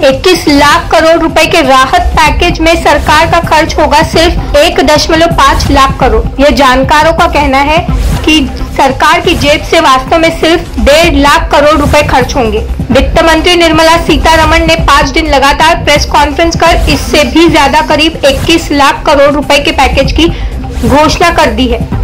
21 लाख करोड़ रुपए के राहत पैकेज में सरकार का खर्च होगा सिर्फ़ एक दशमलव पाँच लाख करोड़। ये जानकारों का कहना है कि सरकार की जेब से वास्तव में सिर्फ़ डेढ़ लाख करोड़ रुपए खर्च होंगे। वित्त मंत्री निर्मला सीतारमण ने पाँच दिन लगातार प्रेस कॉन्फ्रेंस कर इससे भी ज़्यादा करीब 21 लाख करोड़ रुपए के पैकेज की घोषणा कर दी है।